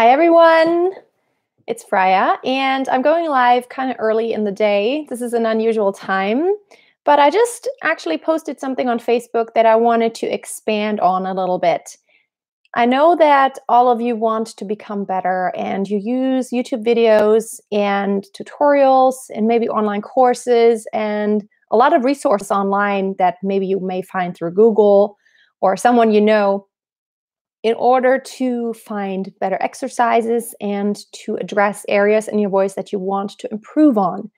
Hi, everyone. It's Freya, and I'm going live kind of early in the day. This is an unusual time, but I just actually posted something on Facebook that I wanted to expand on a little bit. I know that all of you want to become better and you use YouTube videos and tutorials and maybe online courses and a lot of resources online that maybe you may find through Google or someone you know in order to find better exercises and to address areas in your voice that you want to improve on.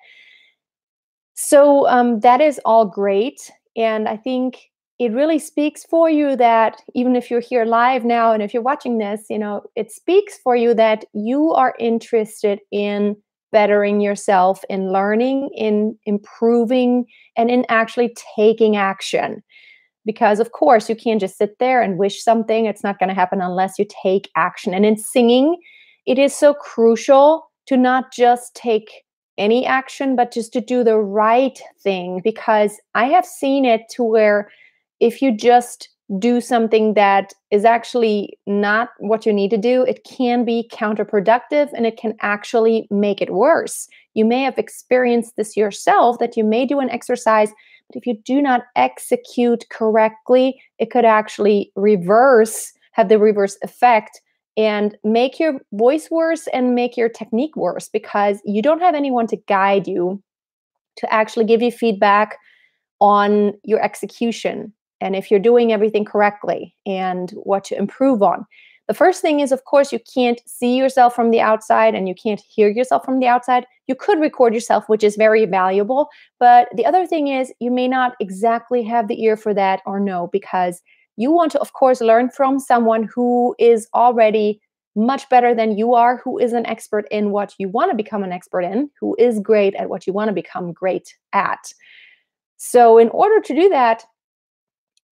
So um, that is all great. And I think it really speaks for you that even if you're here live now and if you're watching this, you know, it speaks for you that you are interested in bettering yourself, in learning, in improving, and in actually taking action because of course you can't just sit there and wish something. It's not going to happen unless you take action. And in singing it is so crucial to not just take any action but just to do the right thing because i have seen it to where if you just do something that is actually not what you need to do it can be counterproductive and it can actually make it worse. You may have experienced this yourself that you may do an exercise but if you do not execute correctly, it could actually reverse, have the reverse effect and make your voice worse and make your technique worse because you don't have anyone to guide you to actually give you feedback on your execution and if you're doing everything correctly and what to improve on. The first thing is, of course, you can't see yourself from the outside and you can't hear yourself from the outside. You could record yourself, which is very valuable. But the other thing is, you may not exactly have the ear for that or no, because you want to, of course, learn from someone who is already much better than you are, who is an expert in what you want to become an expert in, who is great at what you want to become great at. So, in order to do that,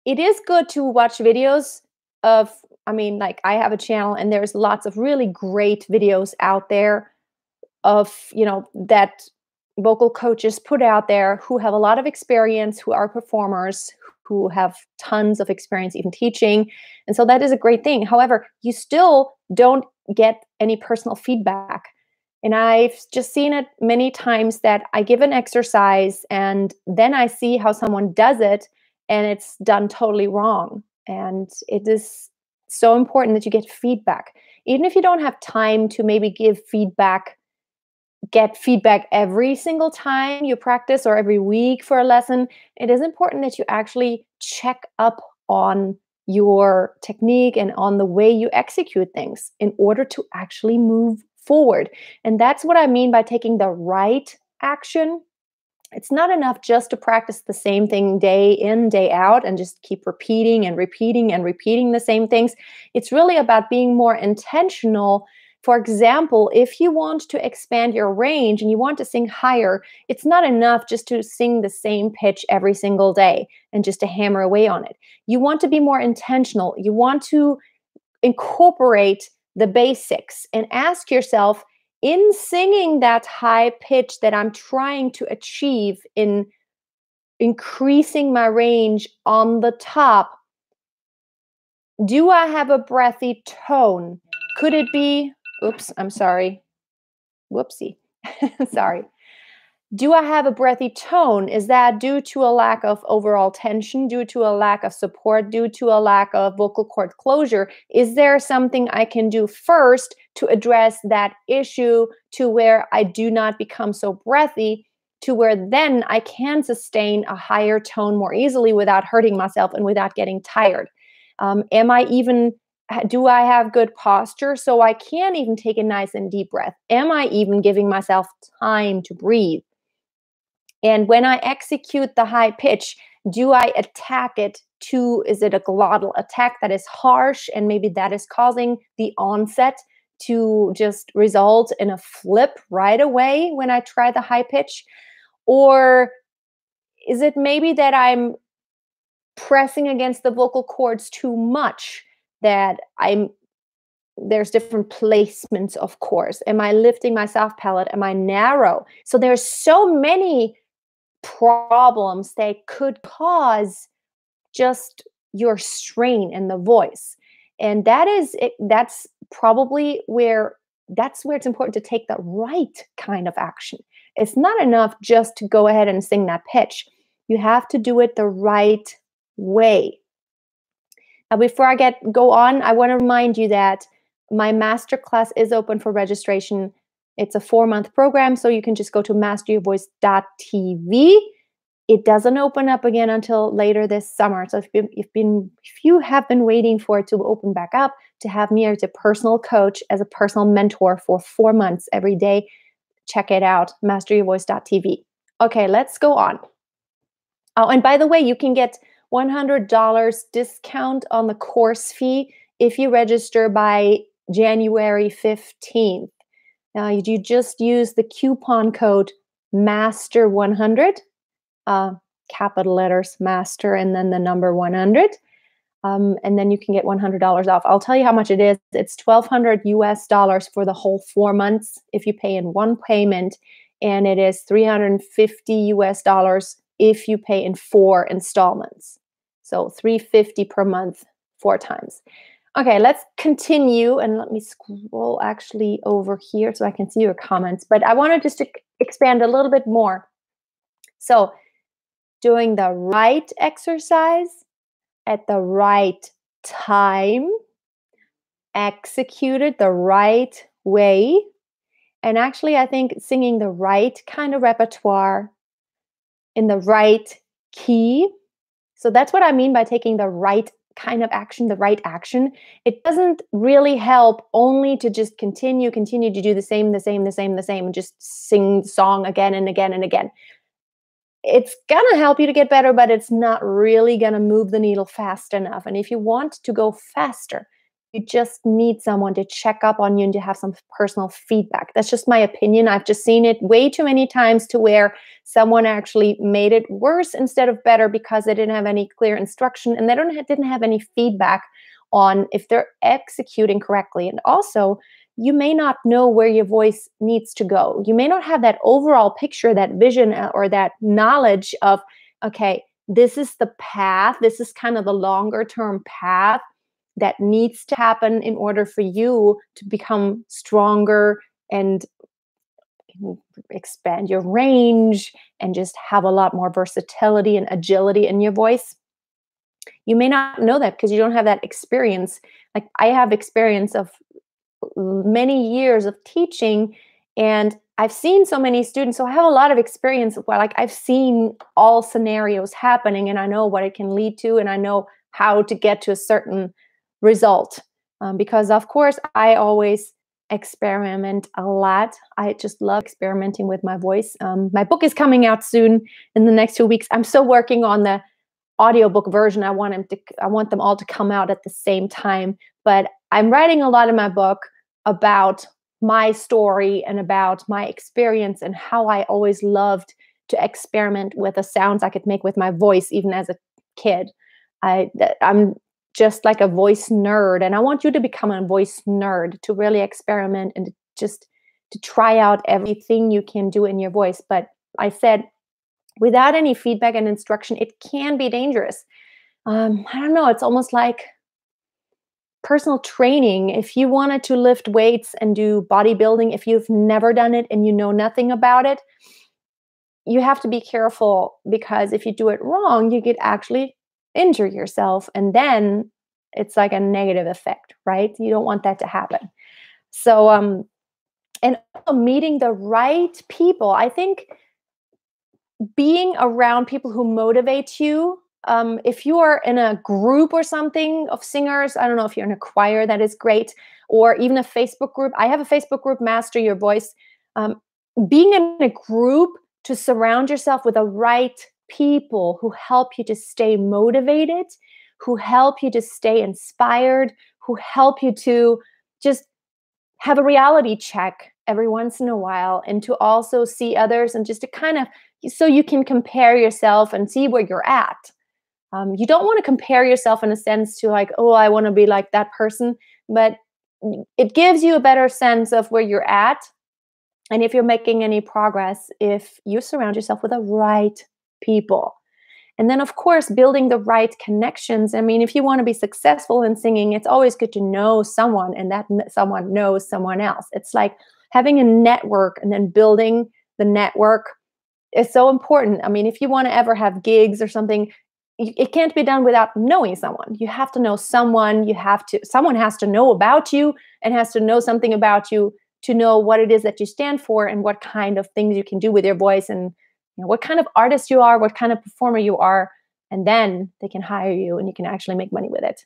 it is good to watch videos of I mean, like I have a channel and there's lots of really great videos out there of, you know, that vocal coaches put out there who have a lot of experience, who are performers, who have tons of experience even teaching. And so that is a great thing. However, you still don't get any personal feedback. And I've just seen it many times that I give an exercise and then I see how someone does it and it's done totally wrong. And it is so important that you get feedback. Even if you don't have time to maybe give feedback, get feedback every single time you practice or every week for a lesson, it is important that you actually check up on your technique and on the way you execute things in order to actually move forward. And that's what I mean by taking the right action it's not enough just to practice the same thing day in, day out, and just keep repeating and repeating and repeating the same things. It's really about being more intentional. For example, if you want to expand your range and you want to sing higher, it's not enough just to sing the same pitch every single day and just to hammer away on it. You want to be more intentional. You want to incorporate the basics and ask yourself in singing that high pitch that I'm trying to achieve in increasing my range on the top, do I have a breathy tone? Could it be, oops, I'm sorry. Whoopsie. sorry. Do I have a breathy tone? Is that due to a lack of overall tension, due to a lack of support, due to a lack of vocal cord closure? Is there something I can do first to address that issue to where I do not become so breathy? To where then I can sustain a higher tone more easily without hurting myself and without getting tired. Um, am I even do I have good posture so I can even take a nice and deep breath? Am I even giving myself time to breathe? And when I execute the high pitch, do I attack it to, is it a glottal attack that is harsh and maybe that is causing the onset to just result in a flip right away when I try the high pitch? Or is it maybe that I'm pressing against the vocal cords too much that I'm there's different placements of course? Am i lifting my soft palate? Am i narrow? So there's so many problems that could cause just your strain in the voice. And that is it, that's probably where that's where it's important to take the right kind of action. It's not enough just to go ahead and sing that pitch. You have to do it the right way. Now, before I get go on, I want to remind you that my masterclass is open for registration. It's a four month program, so you can just go to masteryourvoice.tv. It doesn't open up again until later this summer. So if, you, if, been, if you have been waiting for it to open back up, to have me as a personal coach, as a personal mentor for four months every day, check it out, masteryourvoice.tv. Okay, let's go on. Oh, and by the way, you can get $100 discount on the course fee if you register by January 15th. Now, you just use the coupon code MASTER100, uh, capital letters MASTER, and then the number 100. Um, and then you can get $100 off. I'll tell you how much it is. It's 1200 US dollars for the whole four months if you pay in one payment, and it is 350 US dollars if you pay in four installments. So 350 per month, four times. Okay, let's continue and let me scroll actually over here so I can see your comments. But I wanted just to expand a little bit more. So, doing the right exercise at the right time, executed the right way. And actually, I think singing the right kind of repertoire in the right key. So that's what I mean by taking the right kind of action, the right action. It doesn't really help only to just continue, continue to do the same, the same, the same, the same, and just sing the song again and again and again. It's gonna help you to get better, but it's not really gonna move the needle fast enough. And if you want to go faster, you just need someone to check up on you and to have some personal feedback. That's just my opinion. I've just seen it way too many times to where someone actually made it worse instead of better because they didn't have any clear instruction and they don't didn't have any feedback on if they're executing correctly. And also, you may not know where your voice needs to go. You may not have that overall picture, that vision, uh, or that knowledge of, okay, this is the path, this is kind of the longer term path that needs to happen in order for you to become stronger and expand your range and just have a lot more versatility and agility in your voice you may not know that because you don't have that experience like i have experience of many years of teaching and i've seen so many students so i have a lot of experience where like i've seen all scenarios happening and i know what it can lead to and i know how to get to a certain result um, because of course i always experiment a lot. I just love experimenting with my voice. Um, my book is coming out soon in the next two weeks. I'm still working on the audiobook version. I want them to i want them all to come out at the same time but i'm writing a lot in my book about my story and about my experience and how i always loved to experiment with the sounds i could make with my voice even as a kid. I I'm just like a voice nerd and i want you to become a voice nerd to really experiment and just to try out everything you can do in your voice. But i said without any feedback and instruction it can be dangerous. Um, i don't know it's almost like personal training if you wanted to lift weights and do bodybuilding if you've never done it and you know nothing about it you have to be careful because if you do it wrong you could actually injure yourself and then it's like a negative effect right? You don't want that to happen. So um and meeting the right people. I think being around people who motivate you um, if you are in a group or something of singers i don't know if you're in a choir that is great or even a facebook group i have a facebook group master your voice um, being in a group to surround yourself with the right people who help you to stay motivated, who help you to stay inspired, who help you to just have a reality check every once in a while and to also see others and just to kind of so you can compare yourself and see where you're at. Um, you don't want to compare yourself in a sense to like, oh, I want to be like that person, but it gives you a better sense of where you're at and if you're making any progress if you surround yourself with the right people. And then, of course, building the right connections. I mean, if you want to be successful in singing, it's always good to know someone, and that someone knows someone else. It's like having a network and then building the network is so important. I mean, if you want to ever have gigs or something, it can't be done without knowing someone. You have to know someone. You have to, someone has to know about you and has to know something about you to know what it is that you stand for and what kind of things you can do with your voice and you know, what kind of artist you are, what kind of performer you are, and then they can hire you and you can actually make money with it.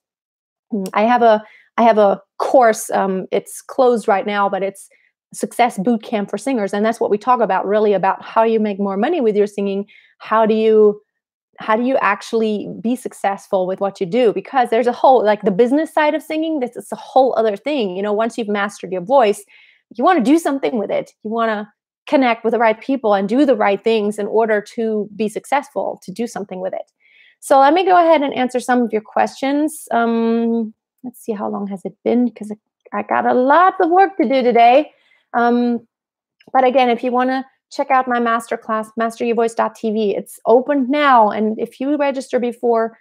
Mm, I have a I have a course. Um, it's closed right now, but it's success boot camp for singers, and that's what we talk about. Really about how you make more money with your singing. How do you how do you actually be successful with what you do because there's a whole like the business side of singing this is a whole other thing you know once you've mastered your voice you want to do something with it you want to connect with the right people and do the right things in order to be successful, to do something with it. So let me go ahead and answer some of your questions. Um, let's see, how long has it been? Because I got a lot of work to do today. Um, but again, if you want to check out my masterclass, masteryourvoice.tv, it's open now. And if you register before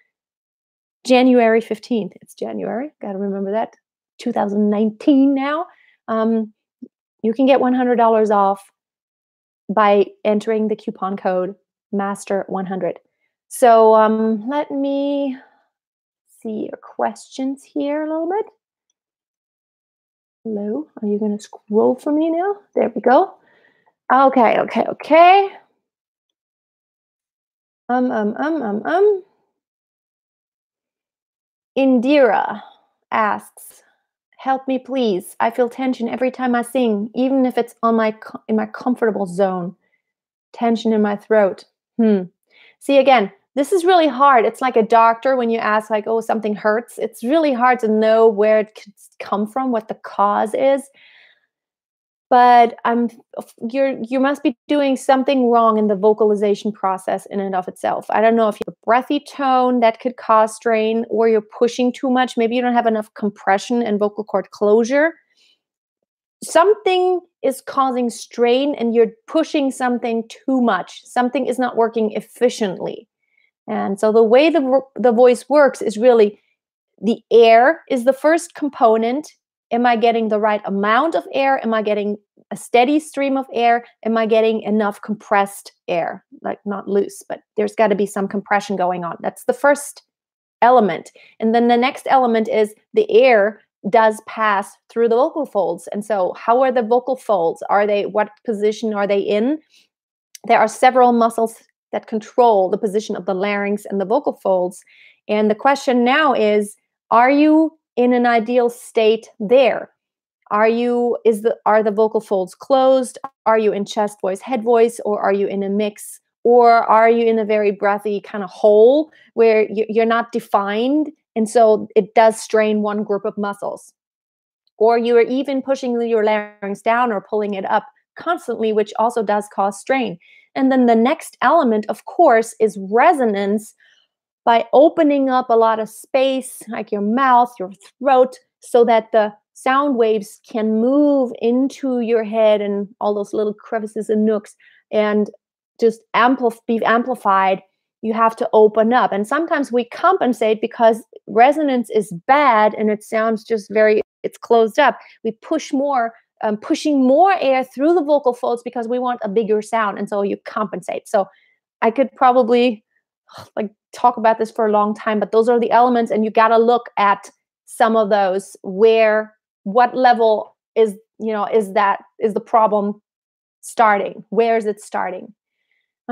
January 15th, it's January, got to remember that, 2019 now, um, you can get $100 off by entering the coupon code master100 so um, let me see your questions here a little bit. Hello are you going to scroll for me now? There we go okay okay okay. Um um um um um. Indira asks help me please. I feel tension every time i sing even if it's on my in my comfortable zone. Tension in my throat. Hmm. See again this is really hard. It's like a doctor when you ask like oh something hurts. It's really hard to know where it could come from what the cause is but I'm you're you must be doing something wrong in the vocalization process in and of itself. I don't know if you have a breathy tone that could cause strain or you're pushing too much. Maybe you don't have enough compression and vocal cord closure. Something is causing strain and you're pushing something too much. Something is not working efficiently. And so the way the the voice works is really the air is the first component Am I getting the right amount of air? Am I getting a steady stream of air? Am I getting enough compressed air? Like not loose, but there's got to be some compression going on. That's the first element. And then the next element is the air does pass through the vocal folds. And so, how are the vocal folds? Are they, what position are they in? There are several muscles that control the position of the larynx and the vocal folds. And the question now is, are you in an ideal state there? Are you is the are the vocal folds closed? Are you in chest voice, head voice, or are you in a mix? Or are you in a very breathy kind of hole where you're not defined? And so it does strain one group of muscles. Or you are even pushing your larynx down or pulling it up constantly, which also does cause strain. And then the next element, of course, is resonance by opening up a lot of space, like your mouth, your throat, so that the sound waves can move into your head and all those little crevices and nooks and just ampl- be amplified. You have to open up. And sometimes we compensate because resonance is bad and it sounds just very, it's closed up. We push more, um, pushing more air through the vocal folds because we want a bigger sound. And so you compensate. So I could probably like talk about this for a long time, but those are the elements, and you got to look at some of those where what level is you know is that is the problem starting? Where is it starting?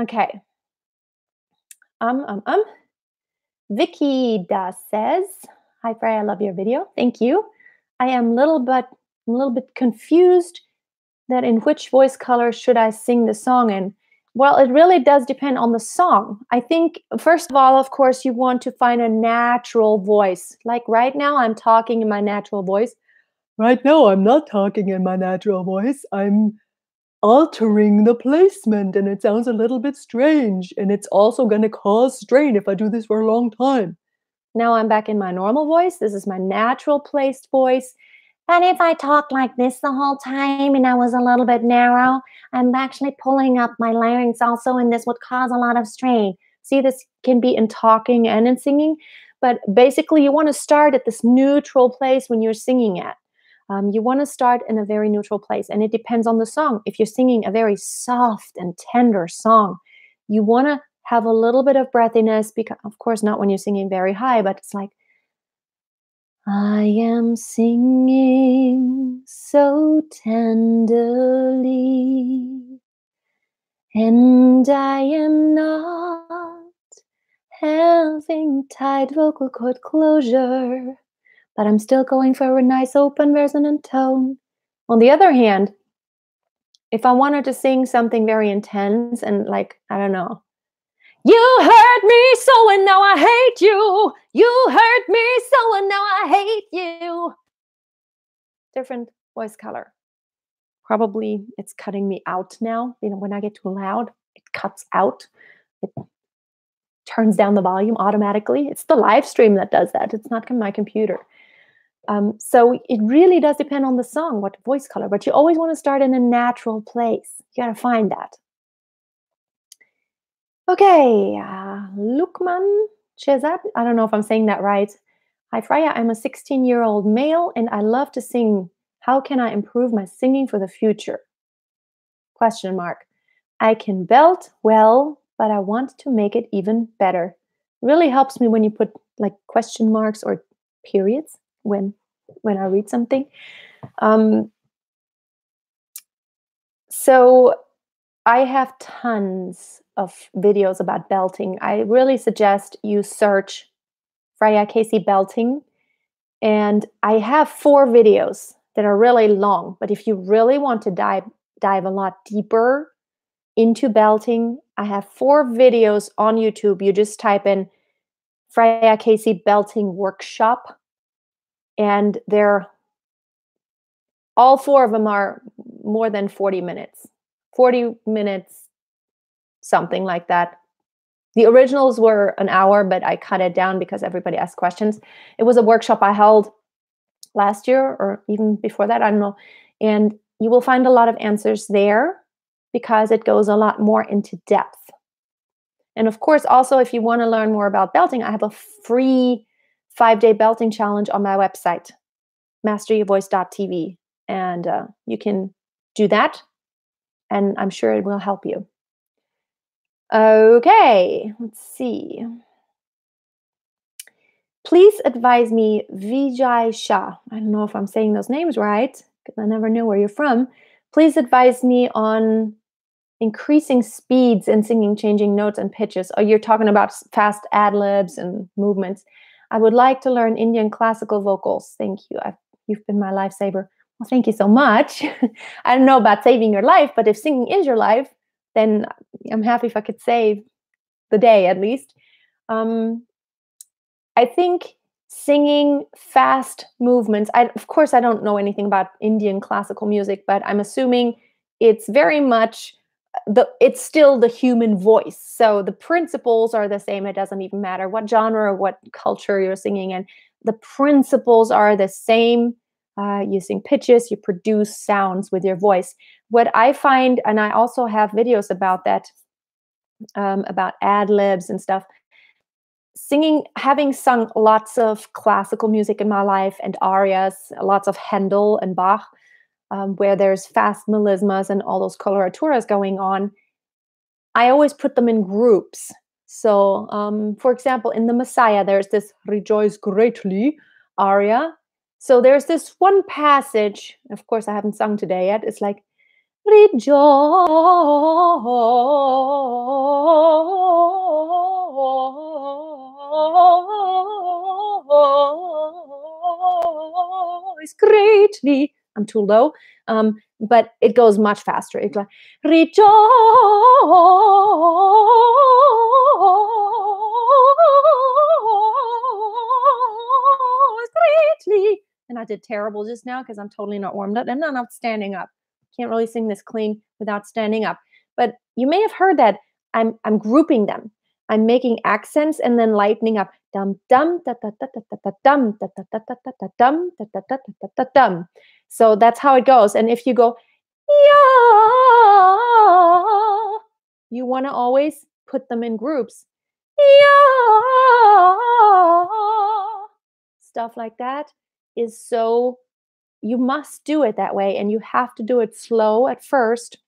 Okay. Um um um. Vicky Da says hi Freya, i love your video. Thank you. I am little but a little bit confused that in which voice color should i sing the song in well, it really does depend on the song. I think, first of all, of course, you want to find a natural voice. Like right now, I'm talking in my natural voice. Right now, I'm not talking in my natural voice. I'm altering the placement, and it sounds a little bit strange. And it's also going to cause strain if I do this for a long time. Now I'm back in my normal voice. This is my natural placed voice. But if I talk like this the whole time and I was a little bit narrow, I'm actually pulling up my larynx also, and this would cause a lot of strain. See, this can be in talking and in singing, but basically, you want to start at this neutral place when you're singing at. Um, you want to start in a very neutral place, and it depends on the song. If you're singing a very soft and tender song, you want to have a little bit of breathiness because, of course, not when you're singing very high, but it's like, I am singing so tenderly, and I am not having tight vocal cord closure but I'm still going for a nice open resonant tone. On the other hand, if I wanted to sing something very intense and like, I don't know, you hurt me so and now I hate you. You hurt me so and now I hate you. Different voice color. Probably it's cutting me out now. You know, when I get too loud, it cuts out. It turns down the volume automatically. It's the live stream that does that. It's not my computer. Um, so it really does depend on the song, what voice color, but you always want to start in a natural place. You got to find that. Okay, uh, Lukman Shezad, I don't know if I'm saying that right. Hi, Freya, I'm a 16 year old male and I love to sing. How can I improve my singing for the future? Question mark. I can belt well, but I want to make it even better. really helps me when you put like question marks or periods when when I read something. Um, so I have tons of videos about belting. I really suggest you search Freya Casey belting. And I have four videos that are really long, but if you really want to dive dive a lot deeper into belting, I have four videos on YouTube. You just type in Freya Casey belting workshop and they're all four of them are more than 40 minutes 40 minutes something like that. The originals were an hour but i cut it down because everybody asked questions. It was a workshop i held last year or even before that i don't know. And you will find a lot of answers there because it goes a lot more into depth. And of course also if you want to learn more about belting i have a free five day belting challenge on my website, masteryourvoice.tv. And uh, you can do that, and I'm sure it will help you. Okay, let's see. Please advise me, Vijay Shah. I don't know if I'm saying those names right because I never know where you're from. Please advise me on increasing speeds and singing, changing notes and pitches. Oh, you're talking about fast ad libs and movements. I would like to learn Indian classical vocals. Thank you. I've, you've been my lifesaver. Well, thank you so much. I don't know about saving your life, but if singing is your life, then I'm happy if I could save the day at least. Um, I think singing fast movements. I, of course, I don't know anything about Indian classical music, but I'm assuming it's very much the it's still the human voice so the principles are the same it doesn't even matter what genre or what culture you're singing in the principles are the same uh, using pitches you produce sounds with your voice what i find and i also have videos about that um, about ad libs and stuff singing having sung lots of classical music in my life and arias lots of handel and bach um, where there's fast melismas and all those coloraturas going on, I always put them in groups. So, um, for example, in the Messiah, there's this rejoice greatly aria. So there's this one passage, of course, I haven't sung today yet. It's like, rejoice greatly I'm too low. Um, but it goes much faster. It's like rejoice I did terrible just now because I'm totally not warmed up and I'm not standing up. Can't really sing this clean without standing up. But you may have heard that I'm I'm grouping them. I'm making accents and then lightening up. Dum dum da da da da da dum da da da da da dum da da da da da dum. So that's how it goes. And if you go, yeah, you want to always put them in groups. yeah, stuff like that is so you must do it that way and you have to do it slow at first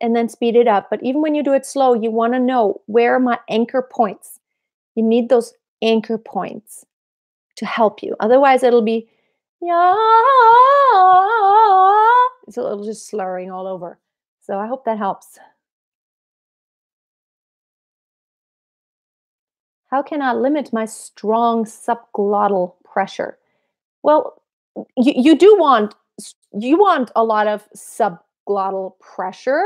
and then speed it up. But even when you do it slow, you want to know where my anchor points. You need those anchor points to help you. Otherwise, it'll be yeah. So it'll just slurring all over. So I hope that helps. How can I limit my strong subglottal pressure? Well, you, you do want you want a lot of subglottal pressure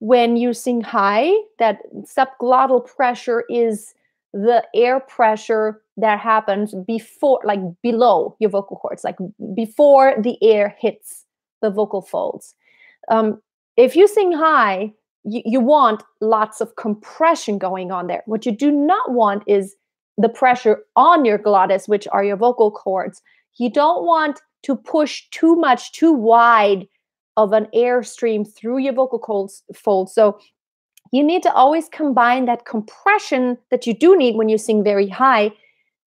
when you sing high. That subglottal pressure is the air pressure that happens before, like below your vocal cords, like before the air hits the vocal folds. Um, if you sing high, you, you want lots of compression going on there. What you do not want is the pressure on your glottis, which are your vocal cords. You don't want to push too much, too wide of an airstream through your vocal folds. So you need to always combine that compression that you do need when you sing very high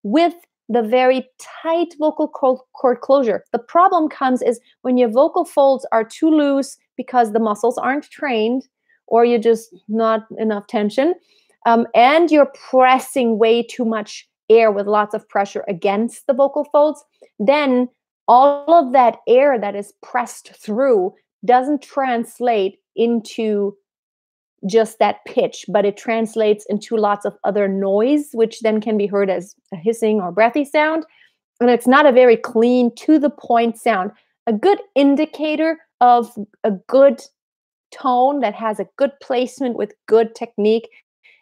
with the very tight vocal cord closure. The problem comes is when your vocal folds are too loose because the muscles aren't trained or you're just not enough tension um, and you're pressing way too much air with lots of pressure against the vocal folds, then all of that air that is pressed through doesn't translate into just that pitch, but it translates into lots of other noise, which then can be heard as a hissing or breathy sound. And it's not a very clean, to the point sound. A good indicator of a good tone that has a good placement with good technique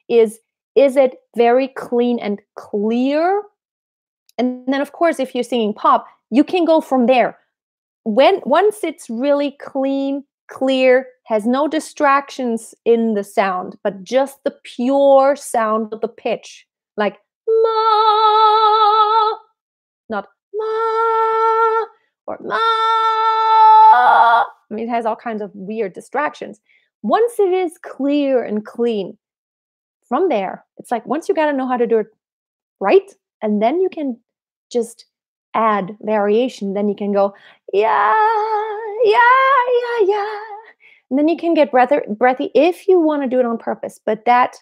is is it very clean and clear? And then, of course, if you're singing pop, you can go from there. When once it's really clean, clear, has no distractions in the sound, but just the pure sound of the pitch, like ma, not ma or ma. I mean, it has all kinds of weird distractions. Once it is clear and clean, from there, it's like once you got to know how to do it right, and then you can just add variation. Then you can go, yeah, yeah, yeah, yeah. And then you can get breathy, breathy if you want to do it on purpose. But that,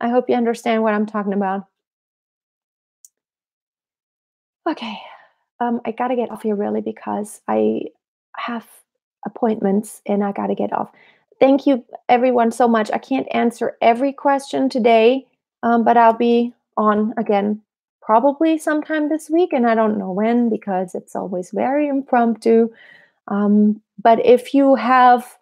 I hope you understand what I'm talking about. Okay, um, I got to get off here really because I have appointments and I got to get off. Thank you, everyone, so much. I can't answer every question today, um, but I'll be on again probably sometime this week, and I don't know when because it's always very impromptu. Um, but if you have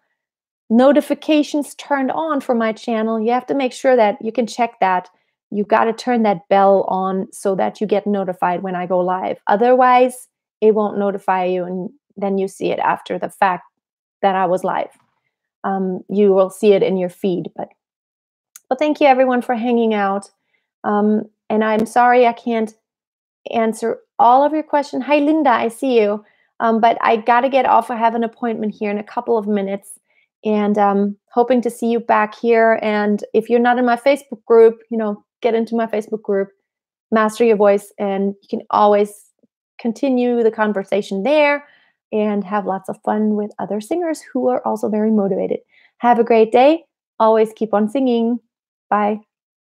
notifications turned on for my channel, you have to make sure that you can check that. You got to turn that bell on so that you get notified when I go live. Otherwise, it won't notify you, and then you see it after the fact that I was live. Um, you will see it in your feed. But, but thank you everyone for hanging out. Um, and I'm sorry I can't answer all of your questions. Hi, Linda, I see you. Um, but I got to get off. I have an appointment here in a couple of minutes and um, hoping to see you back here. And if you're not in my Facebook group, you know, get into my Facebook group, Master Your Voice, and you can always continue the conversation there and have lots of fun with other singers who are also very motivated. Have a great day. Always keep on singing. Bye.